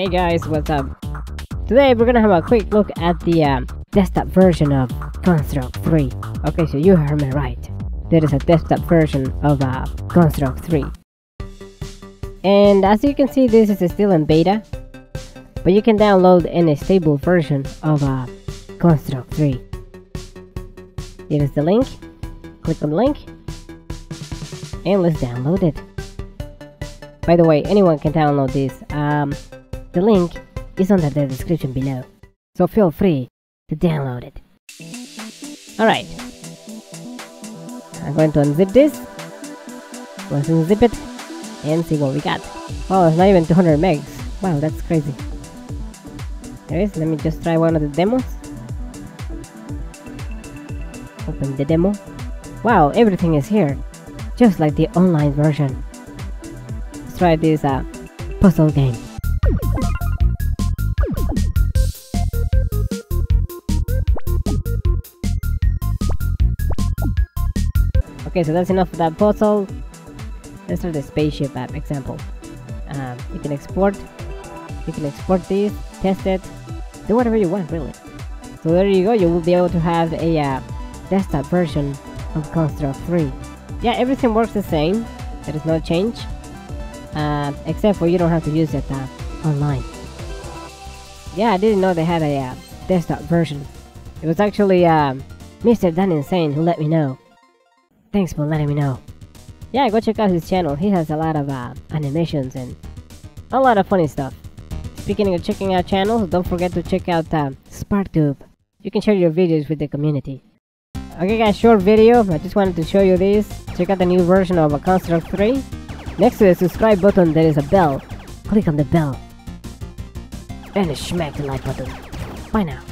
Hey guys, what's up? Today we're gonna have a quick look at the um, desktop version of Construct 3. Okay, so you heard me right. There is a desktop version of uh, Construct 3. And as you can see, this is still in beta, but you can download any stable version of uh, Construct 3. Here is the link. Click on the link, and let's download it. By the way, anyone can download this. Um, the link is under the description below, so feel free to download it. Alright, I'm going to unzip this. Let's unzip it and see what we got. Oh, it's not even 200 megs. Wow, that's crazy. Anyways, let me just try one of the demos. Open the demo. Wow, everything is here, just like the online version. Let's try this uh, puzzle game. Okay, so that's enough of that puzzle. Let's the spaceship app example. Um, you can export, you can export this, test it, do whatever you want really. So there you go, you will be able to have a uh, desktop version of Construct 3. Yeah, everything works the same, there is no change, uh, except for you don't have to use it uh, online. Yeah, I didn't know they had a uh, desktop version. It was actually um, Mr. Dan Insane who let me know. Thanks for letting me know. Yeah, go check out his channel. He has a lot of uh, animations and a lot of funny stuff. Speaking of checking out channels, don't forget to check out uh, SparkTube. You can share your videos with the community. Okay guys, short video. I just wanted to show you this. Check out the new version of Construct 3. Next to the subscribe button there is a bell. Click on the bell. And smack the like button. Bye now.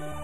you